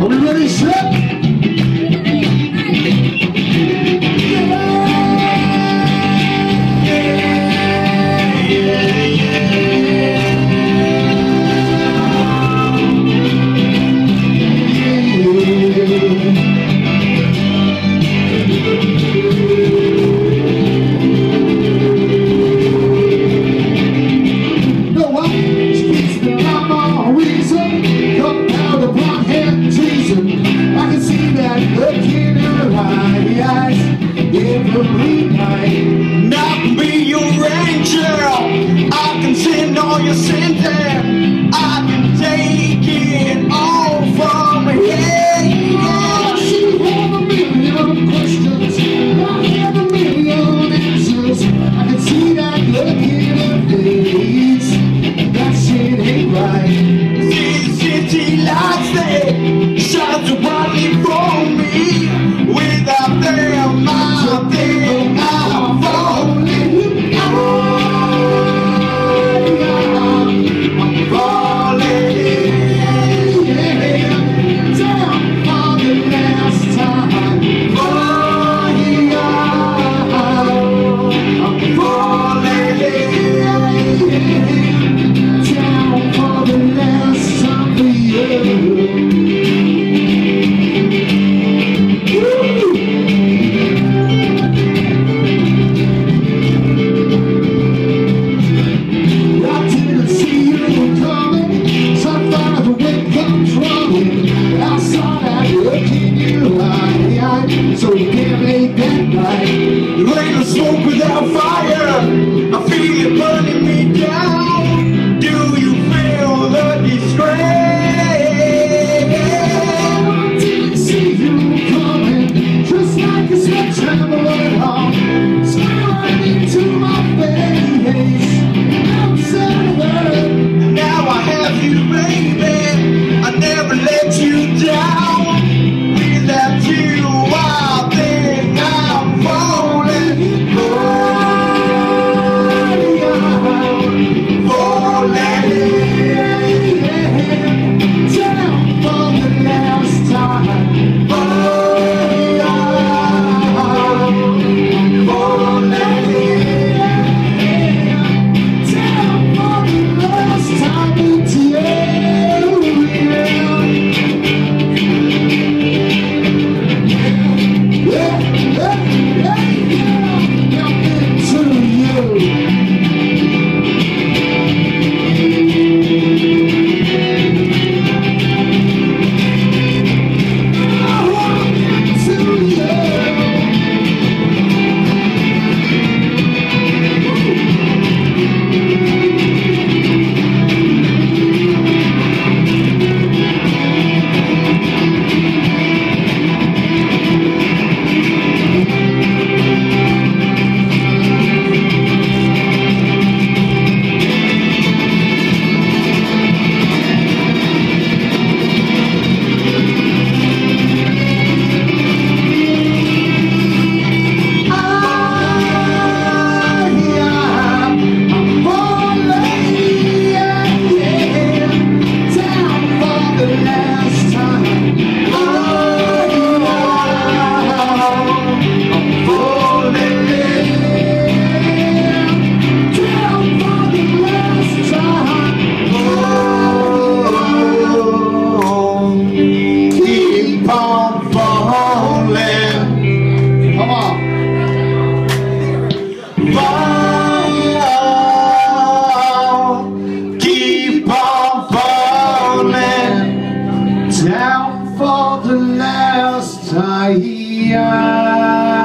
Are we ready, set? I can be your ranger. I can send all your sins there. I can take it. Ay, oh,